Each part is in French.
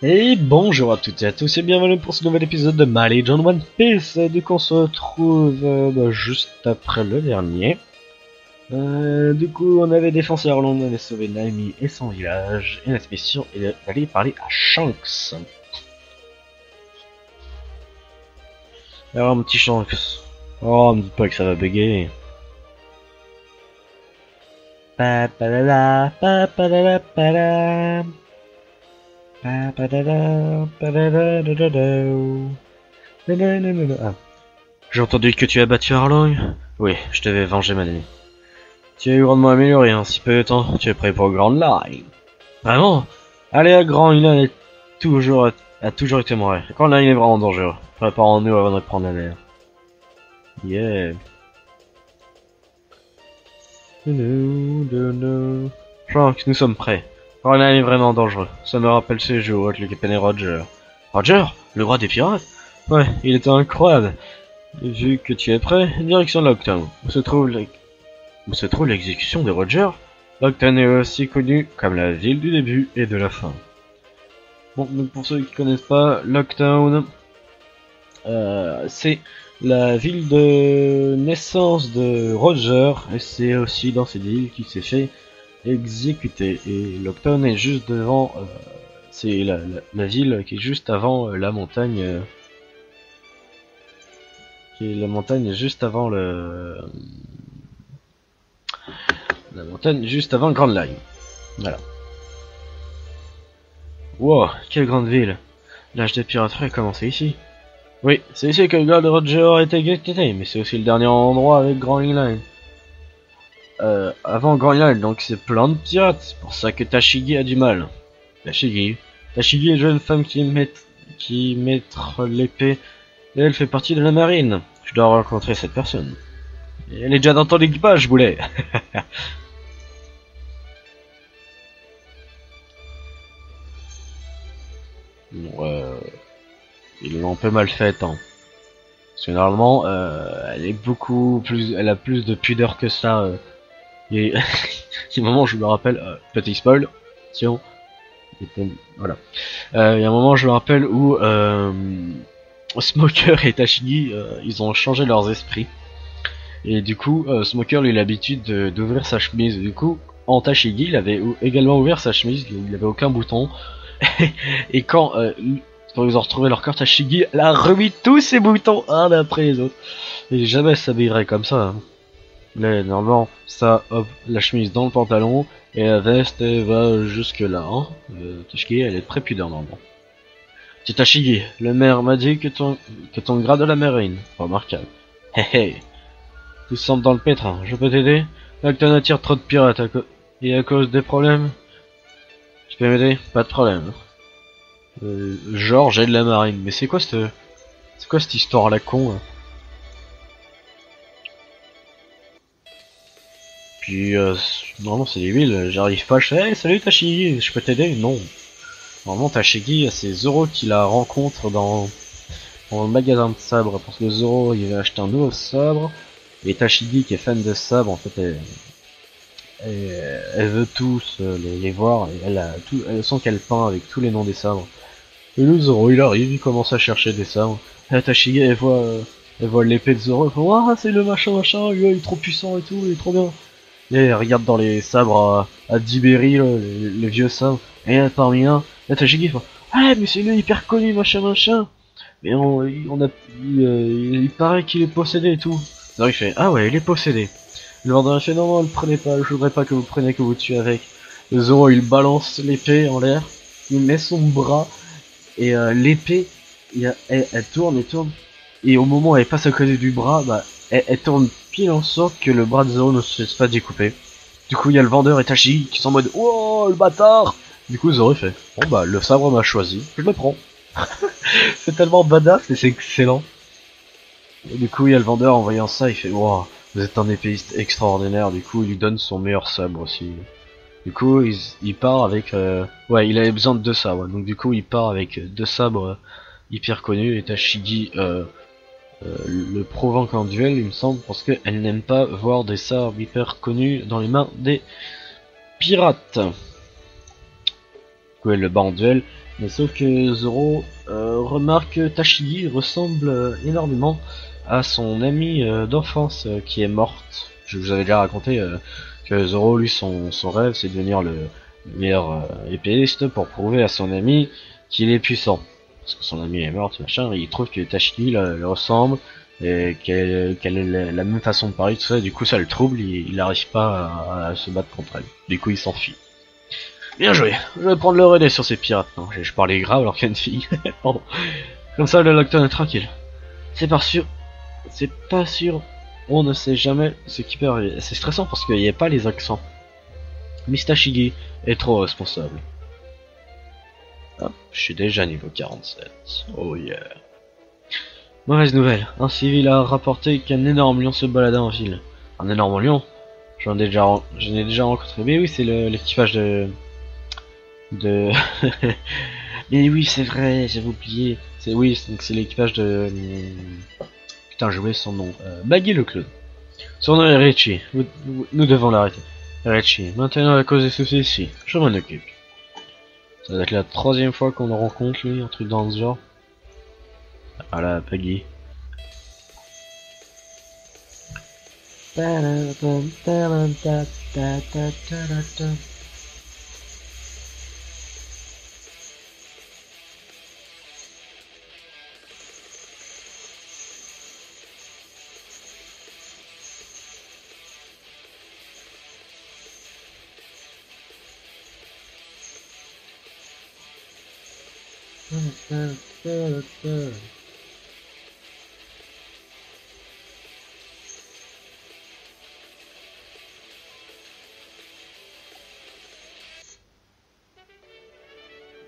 Et bonjour à toutes et à tous et bienvenue pour ce nouvel épisode de My Legend One Piece. Du coup on se retrouve euh, bah, juste après le dernier. Euh, du coup on avait défoncé Orlando, on avait sauvé Naomi et son village. Et notre mission est d'aller parler à Shanks. Alors mon petit Shanks. Oh me dis pas que ça va bugger. Pa pa la la pa pa la J'ai entendu que tu as battu Arlong Oui, je devais venger ma amie. Tu es grandement amélioré en si peu de temps. Tu es prêt pour Grand Line. Vraiment Allez à Grand Line toujours, a toujours été mauvais. Grand Line est vraiment dangereux. Préparons-nous avant de prendre la mer. Yeah. Franck, nous sommes prêts. Roland est vraiment dangereux. Ça me rappelle ces jours avec le capitaine Roger. Roger Le roi des pirates? Ouais, il était incroyable. Vu que tu es prêt, direction Locktown. Où se trouve l'exécution de Roger? Locktown est aussi connu comme la ville du début et de la fin. Bon, donc pour ceux qui connaissent pas, Locktown, euh, c'est la ville de naissance de Roger, et c'est aussi dans cette ville qu'il s'est fait exécuté. Et Lockton est juste devant, euh, c'est la, ville qui est juste avant euh, la montagne, euh, qui est la montagne juste avant le, la montagne juste avant Grand Line. Voilà. Wow, quelle grande ville. L'âge des piraterie a commencé ici. Oui, c'est ici que de Roger a été exécuté, mais c'est aussi le dernier endroit avec Grand Line euh, avant Grand donc c'est plein de pirates. C'est pour ça que Tashigi a du mal. Tashigi. Tashigi est une jeune femme qui met qui mettre l'épée et elle fait partie de la marine. Je dois rencontrer cette personne. elle est déjà dans ton équipage, boulet. euh, ils l'ont un peu mal fait, hein. Parce que normalement, euh, elle est beaucoup plus, elle a plus de pudeur que ça. Euh. Il y a un moment, je me rappelle, euh, petit spoil, tiens, voilà. Euh, il y a un moment, je me rappelle où euh, Smoker et Tashigi, euh, ils ont changé leurs esprits. Et du coup, euh, Smoker, lui, a l'habitude d'ouvrir sa chemise. Du coup, en Tashigi, il avait également ouvert sa chemise, il avait aucun bouton. et quand, quand ils ont retrouvé leur cœur, Tashigi, elle a remis tous ses boutons, un après les autres. Et jamais s'habillerait comme ça. Hein. Là, normalement, ça, hop, la chemise dans le pantalon, et la veste, elle va jusque là, hein. Euh, elle est très pudeur, normalement. Titashigi, le maire m'a dit que ton, que ton grade de la marine. Remarquable. Hé hé. Tout semble dans le pétrin. Je peux t'aider? L'acton attire trop de pirates et à cause des problèmes? Tu peux m'aider? Pas de problème. Euh, genre, j'ai de la marine. Mais c'est quoi cette, c'est quoi cette histoire la con, Puis, euh, normalement, c'est villes, j'arrive pas, je fais, hey, salut Tashigi, je peux t'aider? Non. Normalement, Tashigi, c'est Zoro qui la rencontre dans, dans le magasin de sabre, parce que Zoro, il va acheter un nouveau sabre, et Tashigi, qui est fan de sabre, en fait, elle, veut tous euh, les, voir, et elle, a sent qu'elle peint avec tous les noms des sabres. Et le Zoro, il arrive, il commence à chercher des sabres. Et Tashigi, elle voit, elle voit l'épée de Zoro, elle fait, c'est le machin, machin, il est trop puissant et tout, il est trop bien. Et regarde dans les sabres à, à Diberi, les, vieux sabres. Et parmi un, là t'as Shiggy, ah mais c'est lui hyper connu, machin machin. Mais on, on a, euh, il, paraît qu'il est possédé et tout. Alors il fait, ah ouais, il est possédé. Le vendeur fait, non, non, le prenez pas, je voudrais pas que vous preniez, que vous tuez avec. Le Zoro, il balance l'épée en l'air, il met son bras, et euh, l'épée, elle, elle, tourne et tourne. Et au moment où elle passe à côté du bras, bah, elle, elle tourne en sorte que le bras de Zoro ne se fasse pas découper. Du coup, il y a le vendeur et Tachi qui sont en mode Oh le bâtard Du coup, Zoro fait Bon bah, le sabre m'a choisi, je le prends. c'est tellement badass et c'est excellent. Du coup, il y a le vendeur en voyant ça, il fait Wow, vous êtes un épéiste extraordinaire. Du coup, il lui donne son meilleur sabre aussi. Du coup, il, part avec. Euh, ouais, il avait besoin de deux sabres. Donc, du coup, il part avec deux sabres hyper connus et. Euh, euh, le provoque en duel, il me semble, parce qu'elle n'aime pas voir des sabres hyper connus dans les mains des pirates. elle le bat en duel. Mais sauf que Zoro euh, remarque que Tashigi ressemble euh, énormément à son amie euh, d'enfance qui est morte. Je vous avais déjà raconté que Zoro, lui, son, son rêve, c'est de devenir le, meilleur épéiste pour prouver à son ami qu'il est puissant. Parce que son ami est morte, machin, il trouve que Tashigi le, ressemble, et qu'elle a la même façon de parler, tout ça, du coup ça le trouble, il n'arrive pas à, se battre contre elle. Du coup il s'enfuit. Bien joué, je vais prendre le relais sur ces pirates. Non, je, parlais grave alors qu'il y a une fille. Pardon. Comme ça le Locton est tranquille. C'est pas sûr. C'est pas sûr. On ne sait jamais ce qui peut arriver. C'est stressant parce qu'il n'y a pas les accents. Mistashigi est trop responsable. Hop, je suis déjà niveau 47. Oh yeah. Mauvaise nouvelle, un civil a rapporté qu'un énorme lion se baladait en ville. Un énorme lion? J'en ai déjà, rencontré. Mais oui, c'est l'équipage de... De... Mais oui, c'est vrai, j'avais oublié. C'est oui, c'est l'équipage de... Putain, j'ai oublié son nom. Euh, Baggy le clown. Son nom est Richie. Nous devons l'arrêter. Richie, maintenant à cause des soucis ici, je m'en occupe. Ça va être la troisième fois qu'on le rencontre, lui, un truc dans ce genre. Voilà, Peggy.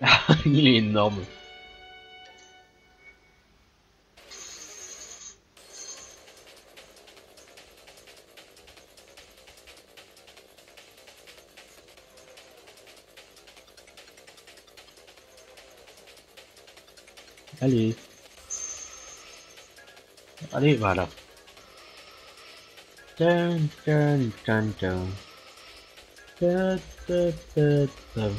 Il est énorme. Allez. Allez, voilà. Dun, dun, dun, dun. Da, da, da,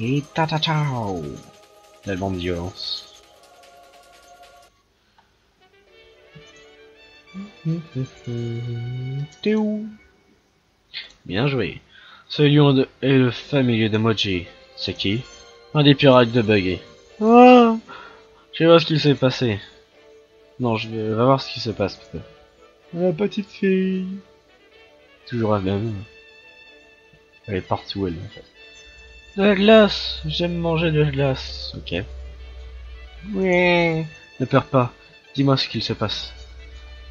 Et ta ta de violence. T'es où? Bien joué. Ce lion est le familier de Moji. C'est qui? Un des pirates de Buggy. Oh je vais voir ce qu'il s'est passé. Non, je vais voir ce qui se passe peut-être. La petite fille. Toujours la même. Elle est partout elle en fait. De la glace J'aime manger de la glace. Ok. Ouais. Ne perds pas. Dis-moi ce qu'il se passe.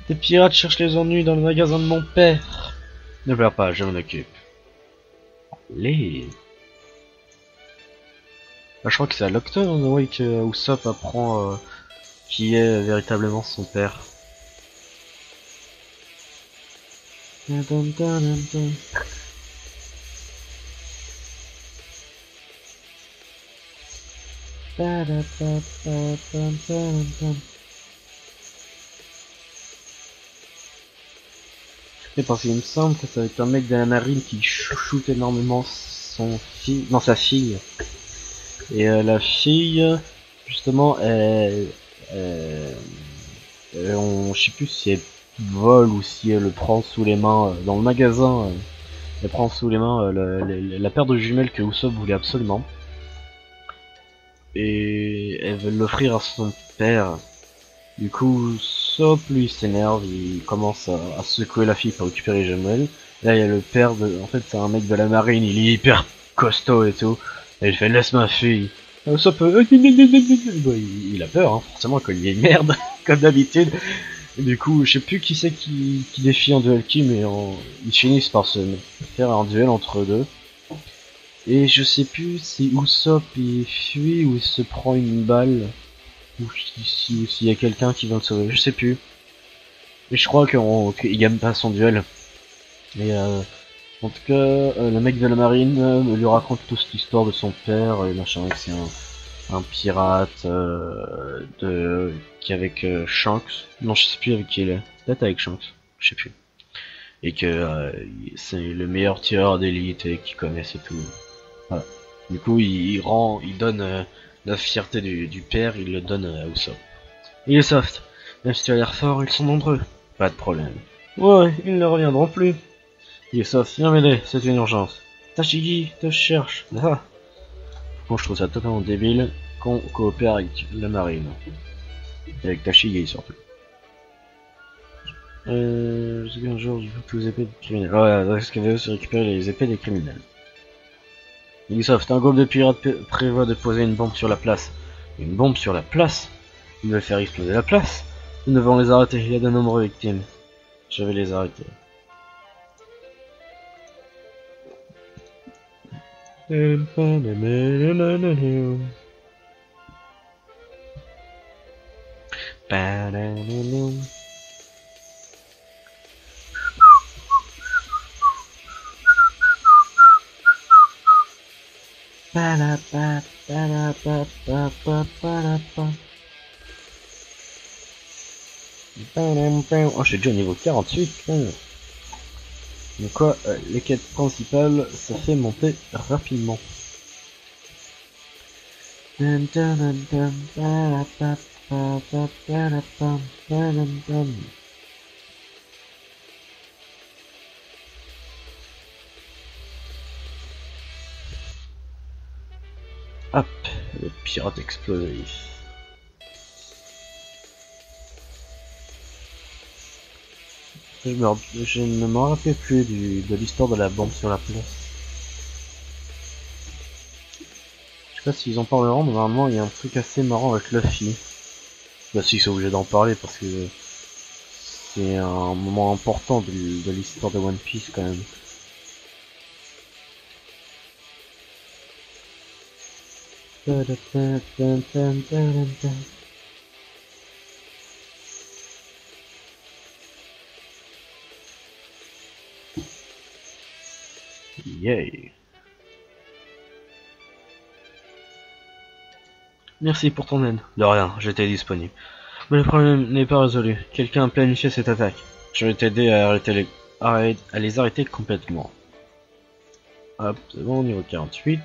Des pirates cherchent les ennuis dans le magasin de mon père. Ne pleure pas, je m'en occupe. Les. Bah, je crois que c'est à l'octobre oui, que Usopp apprend euh, qui est véritablement son père. Et parce qu'il me semble que ça va être un mec de la marine qui chouchoute énormément son fille, non sa fille. Et euh, la fille, justement, elle, on, je sais plus si elle vole ou si elle le prend sous les mains euh, dans le magasin. Euh, elle prend sous les mains la, paire de jumelles que Usopp voulait absolument. Et elle veut l'offrir à son père. Du coup, Usopp lui s'énerve, il commence à, secouer la fille pour récupérer les jumelles. Là, il y a le père de, en fait, c'est un mec de la marine, il est hyper costaud et tout. Et il fait laisse ma fille. Ça il, a peur, hein, forcément, quand il est merde, comme d'habitude. Du coup, je sais plus qui c'est qui, défie en duel qui, mais ils finissent par se faire un duel entre deux. Et je sais plus si Usopp il fuit ou il se prend une balle, ou s'il y a quelqu'un qui vient le sauver, je sais plus. Mais je crois qu'il gagne pas son duel. Euh, En tout cas, euh, le mec de la marine euh, lui raconte toute l'histoire de son père et machin, que c'est un, pirate euh, de qui est avec euh, Shanks. Non, je sais plus avec qui il est. Peut-être avec Shanks, je sais plus. Et que euh, c'est le meilleur tireur d'élite et qu'il connaisse et tout. Voilà. Du coup, il, rend, il donne euh, la fierté du, du père, il le donne à Usopp. Il est soft. Même si tu as l'air fort, ils sont nombreux. Pas de problème. Ouais, ils ne reviendront plus. Il est soft, viens m'aider, c'est une urgence. Tashigi te cherche. Ah. Bon, je trouve ça totalement débile qu'on coopère avec la marine. Et avec Tashigi surtout. Euh, je sais qu'un jour, je veux tous les épées des criminels? Ouais, dans veut, c'est récupérer les épées des criminels? Ubisoft, un groupe de pirates prévoit de poser une bombe sur la place. Une bombe sur la place? Ils veulent faire exploser la place Nous devons les arrêter, il y a de nombreuses victimes. Je vais les arrêter. Oh, je suis déjà au niveau 48. putain. Mais quoi, euh, les quêtes principales, ça fait monter rapidement. Hop, le pirate explosif. Je, me, je ne me rappelais plus du, de l'histoire de la bombe sur la place. Je sais pas s'ils en parleront, mais normalement il y a un truc assez marrant avec Luffy. Bah si, ils sont obligés d'en parler parce que c'est un moment important de l'histoire de One Piece quand même. Yay. Merci pour ton aide. De rien, j'étais disponible. Mais le problème n'est pas résolu. Quelqu'un a planifié cette attaque. Je vais t'aider à, arrêter les... à les arrêter complètement. Hop, c'est bon, niveau 48.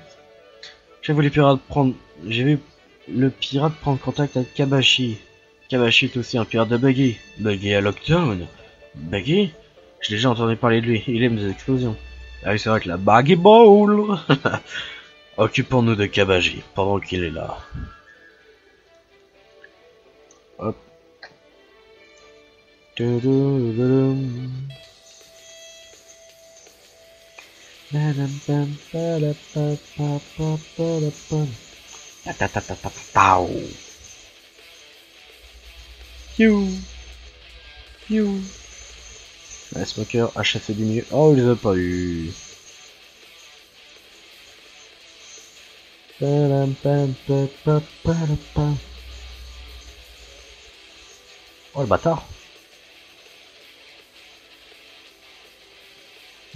J'ai vu les le pirate prendre contact avec Kabashi. Kabashi est aussi un pirate de Buggy. Buggy à Lockdown. Buggy? J'ai déjà entendu parler de lui. Il aime des explosions. Ah oui, c'est vrai que la Buggy Bowl Occupons-nous de Kabaji pendant qu'il est là. Hop. Ouais, Smoker a chassé du milieu. Oh, il les a pas eu. Oh le bâtard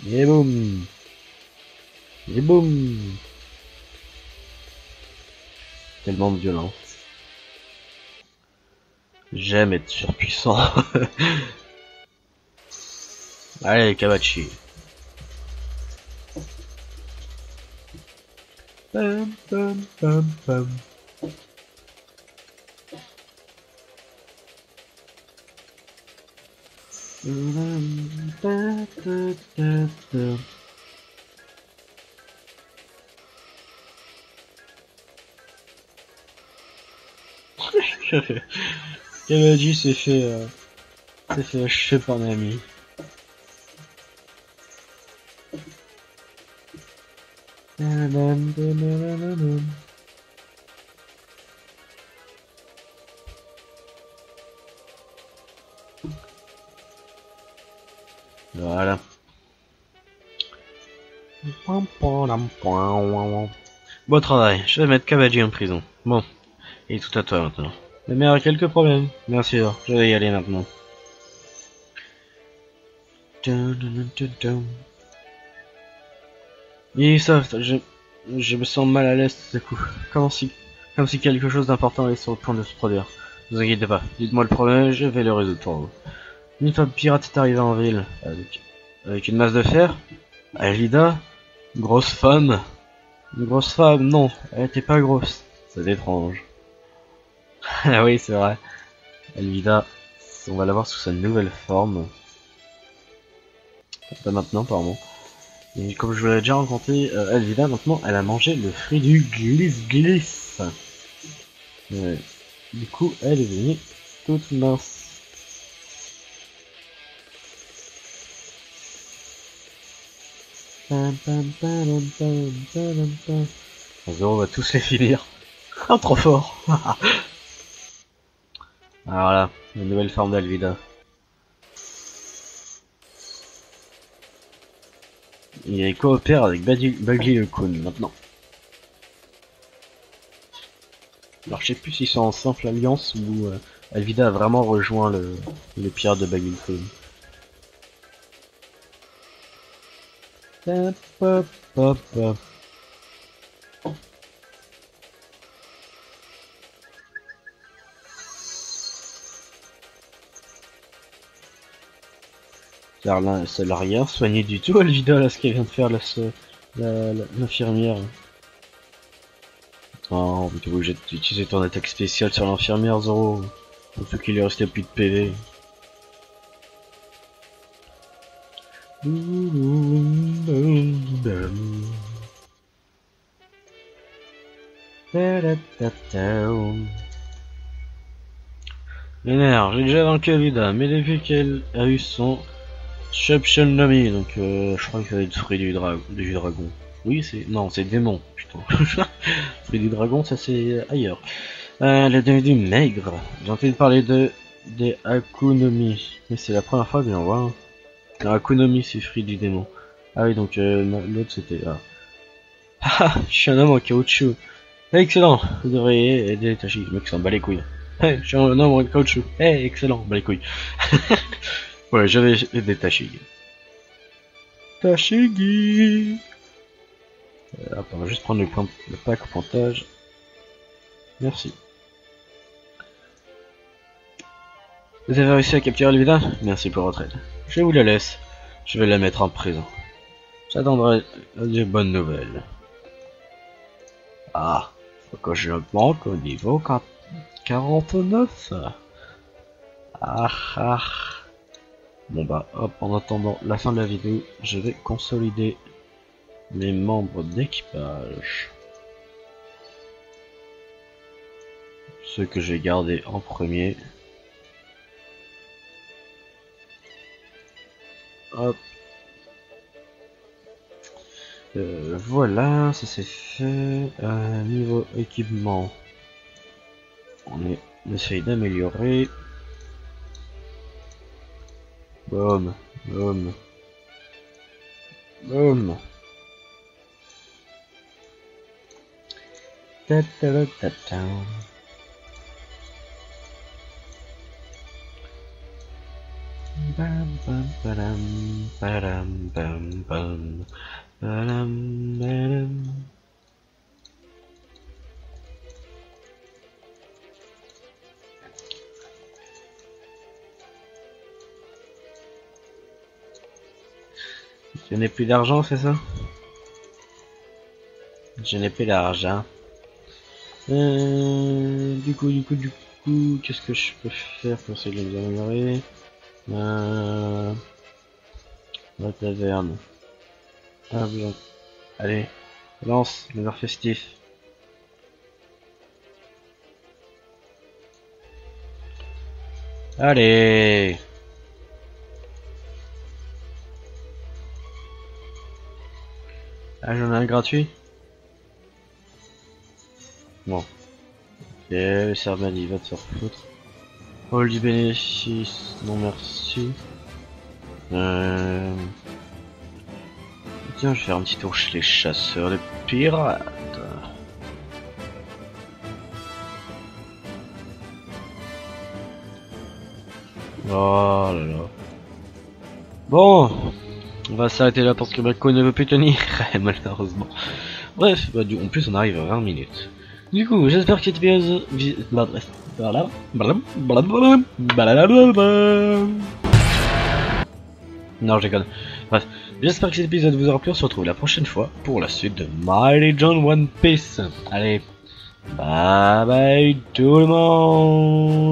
Et boum Et boum Tellement de violence. J'aime être surpuissant. Allez, Kabachi. Pam, pam, pam, pam. Kamaji s'est fait, euh, s'est fait achever par un Voilà. Bon travail, je vais mettre Kabaji en prison. Bon, il est tout à toi maintenant. La mère a quelques problèmes, bien sûr, je vais y aller maintenant. Ubisoft, je, je me sens mal à l'aise tout à coup. Comme si, comme si quelque chose d'important est sur le point de se produire. Ne vous inquiétez pas, dites-moi le problème, je vais le résoudre pour vous. Une femme pirate est arrivée en ville, avec, une masse de fer. Alida, grosse femme. Une grosse femme, non, elle était pas grosse. C'est étrange. ah oui, c'est vrai. Alvida, on va la voir sous sa nouvelle forme. Pas maintenant, pardon. Et comme je vous l'ai déjà raconté, euh, maintenant, elle a mangé le fruit du glisse-glisse. Du coup, elle est devenue toute mince. On va tous les finir. Ah, trop fort Alors là, une nouvelle forme d'Alvida. Il coopère avec Bagley le Kun maintenant. Alors je sais plus s'ils sont en simple alliance ou euh, Alvida a vraiment rejoint le, le de Bagley le Kun. Car ça l'a rien soigné du tout, Alvida, là, ce qu'elle vient de faire, l'infirmière. Oh, t'es obligé d'utiliser ton attaque spéciale sur l'infirmière, Zoro. Surtout qu'il lui restait plus de PV. L'énerve, j'ai déjà vaincu Alvida, mais depuis qu'elle a eu son Nomi, donc euh, je crois que ça va être fruit du, dra du dragon. Oui, c'est. Non, c'est démon, putain. fruit du dragon, ça c'est ailleurs. Euh, elle est devenue maigre. J'ai entendu parler de. des Akunomi. Mais c'est la première fois que j'en vois un. Akunomi, c'est fruit du démon. Ah oui, donc euh, l'autre c'était. Ah. ah, je suis un homme en caoutchouc. Excellent, vous devriez aider Tachi, le mec s'en bat les couilles. Je suis un homme en caoutchouc. Hey, excellent, bat les couilles. Ouais, j'avais des Tashigi. Tashigi euh, Attends, on va juste prendre le, point, le pack. Merci. Vous avez réussi à capturer le Merci pour votre aide. Je vous la laisse. Je vais la mettre en prison. J'attendrai de bonnes nouvelles. Ah, faut que je manque au niveau 49. Ah ah. Bon bah hop, en attendant la fin de la vidéo, je vais consolider les membres d'équipage. Ceux que j'ai gardés en premier. Hop. Euh, voilà, ça c'est fait. Euh, niveau équipement, on, est, on essaye d'améliorer. Boum, boum. Boum. Ta ta ta ta. Bam bam badam badam bam bam badam badam Je n'ai plus d'argent, c'est ça? Je n'ai plus d'argent. Euh, du coup, du coup, du coup, qu'est-ce que je peux faire pour essayer de les améliorer? Euh, La taverne. Ah. Allez, lance le verre festif. Allez Ah, j'en ai un gratuit Bon. Ok, le serveur il va te faire foutre. Hall du bénéfice, non merci. Euh... Tiens, je vais faire un petit tour chez les chasseurs de pirates. Oh là là. Bon, On va s'arrêter là parce que Mako ne veut plus tenir, malheureusement. Bref, bah, du, en plus on arrive à 20 minutes. Du coup, j'espère que cette vidéo... Voilà. Non, je déconne. Bref, j'espère que cet épisode vous aura plu. On se retrouve la prochaine fois pour la suite de My Legend One Piece. Allez, bye bye tout le monde